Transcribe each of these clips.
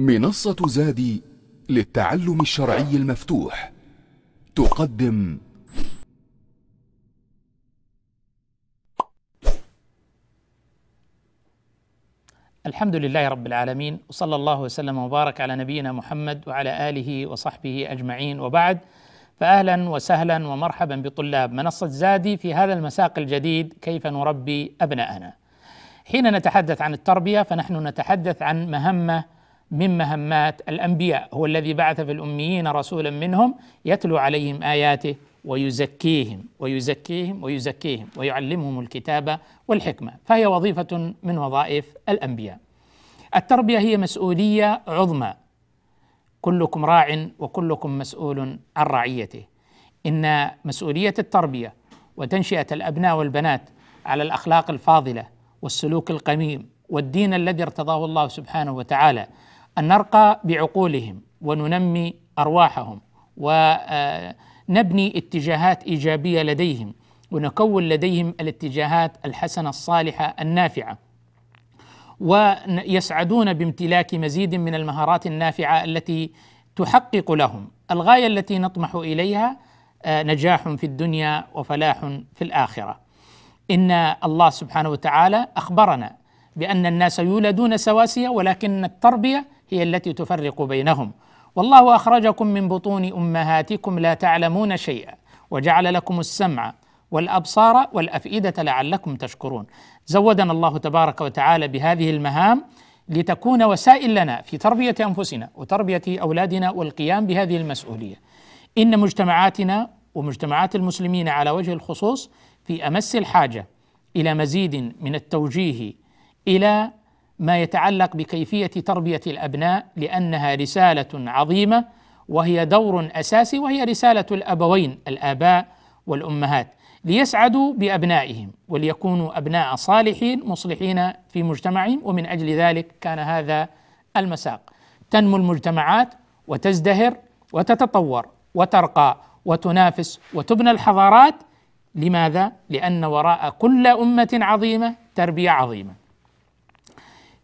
منصة زادي للتعلم الشرعي المفتوح. تقدم. الحمد لله رب العالمين وصلى الله وسلم وبارك على نبينا محمد وعلى آله وصحبه أجمعين. وبعد فاهلا وسهلا ومرحبا بطلاب منصة زادي في هذا المساق الجديد كيف نربي أبناءنا. حين نتحدث عن التربية فنحن نتحدث عن مهمة من مهمات الأنبياء هو الذي بعث في الأميين رسولا منهم يتلو عليهم آياته ويزكيهم ويزكيهم ويزكيهم ويعلمهم الكتاب والحكمة فهي وظيفة من وظائف الأنبياء. التربية هي مسؤولية عظمى كلكم راع وكلكم مسؤول عن رعيته. إن مسؤولية التربية وتنشئة الأبناء والبنات على الأخلاق الفاضلة والسلوك القميم والدين الذي ارتضاه الله سبحانه وتعالى أن نرقى بعقولهم وننمي أرواحهم ونبني اتجاهات إيجابية لديهم ونكون لديهم الاتجاهات الحسنة الصالحة النافعة ويسعدون بامتلاك مزيد من المهارات النافعة التي تحقق لهم الغاية التي نطمح إليها نجاح في الدنيا وفلاح في الآخرة. إن الله سبحانه وتعالى أخبرنا بأن الناس يولدون سواسية ولكن التربية هي التي تفرق بينهم. والله أخرجكم من بطون أمهاتكم لا تعلمون شيئا وجعل لكم السمع والأبصار والأفئدة لعلكم تشكرون. زودنا الله تبارك وتعالى بهذه المهام لتكون وسائل لنا في تربية أنفسنا وتربية أولادنا والقيام بهذه المسؤولية. إن مجتمعاتنا ومجتمعات المسلمين على وجه الخصوص في أمس الحاجة إلى مزيد من التوجيه إلى ما يتعلق بكيفية تربية الأبناء لأنها رسالة عظيمة وهي دور أساسي وهي رسالة الأبوين الآباء والأمهات ليسعدوا بأبنائهم وليكونوا أبناء صالحين مصلحين في مجتمعهم ومن أجل ذلك كان هذا المساق تنمو المجتمعات وتزدهر وتتطور وترقى وتنافس وتبنى الحضارات لماذا؟ لأن وراء كل أمة عظيمة تربية عظيمة.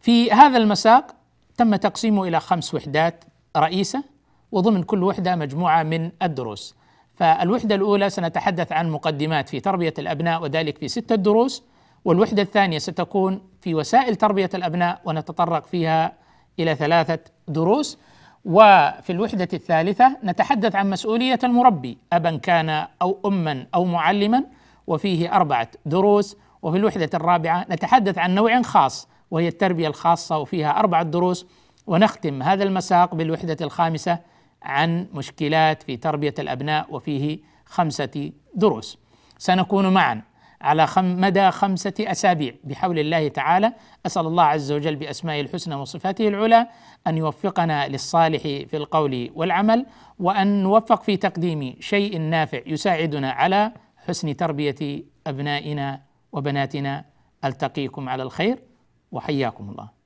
في هذا المساق تم تقسيمه إلى خمس وحدات رئيسة وضمن كل وحدة مجموعة من الدروس. فالوحدة الأولى سنتحدث عن مقدمات في تربية الأبناء وذلك في ستة دروس والوحدة الثانية ستكون في وسائل تربية الأبناء ونتطرق فيها إلى ثلاثة دروس وفي الوحدة الثالثة نتحدث عن مسؤولية المربي أبا كان أو أما أو معلما وفيه أربعة دروس وفي الوحدة الرابعة نتحدث عن نوع خاص وهي التربية الخاصة وفيها أربعة دروس ونختم هذا المساق بالوحدة الخامسة عن مشكلات في تربية الأبناء وفيه خمسة دروس. سنكون معا على خم مدى خمسة أسابيع. بحول الله تعالى أسأل الله عز وجل بأسمائه الحسنى وصفاته العلى أن يوفقنا للصالح في القول والعمل وأن نوفق في تقديم شيء نافع يساعدنا على حسن تربية أبنائنا وبناتنا. ألتقيكم على الخير. وحياكم الله.